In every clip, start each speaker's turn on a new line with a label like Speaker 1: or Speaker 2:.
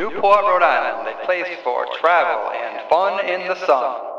Speaker 1: Newport, Rhode Island, a place for travel and fun in the sun.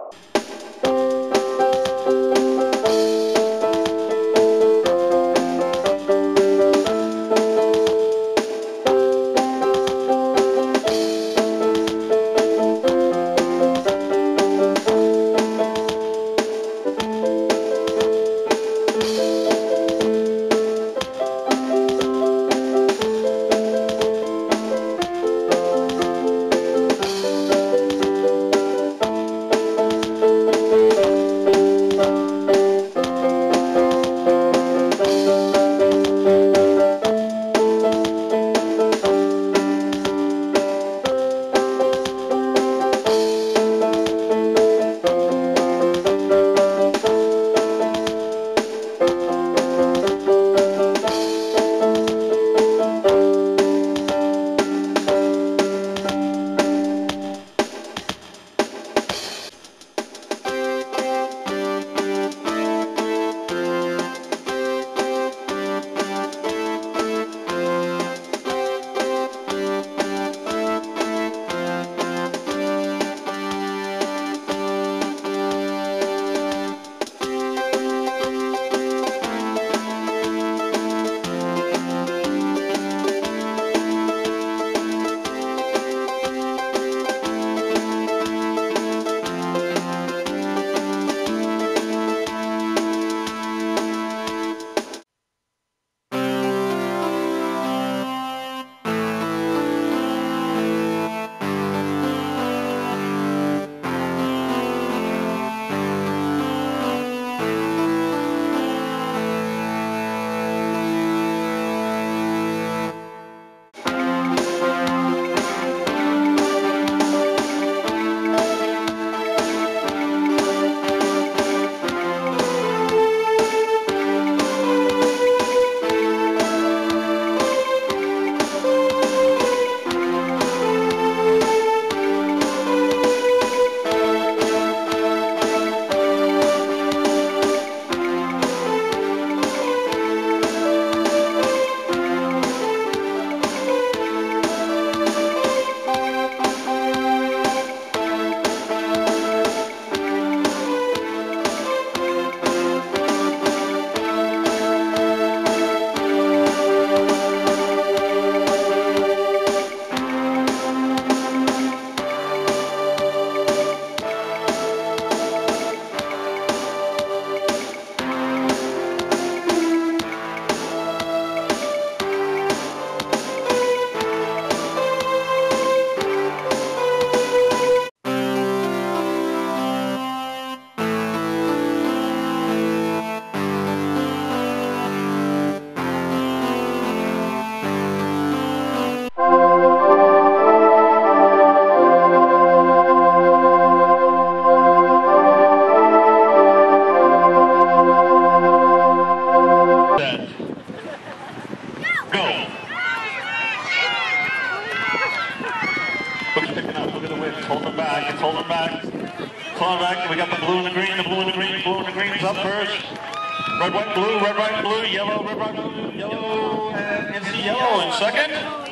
Speaker 2: Go. Look at the wind. It's holding back. It's holding back. Holding back. We got the blue and the green. The blue and the green. Blue and the green's up first. Red, white, blue. Red, white, blue. Yellow. Red, white, blue. Yellow. And it's yellow in second.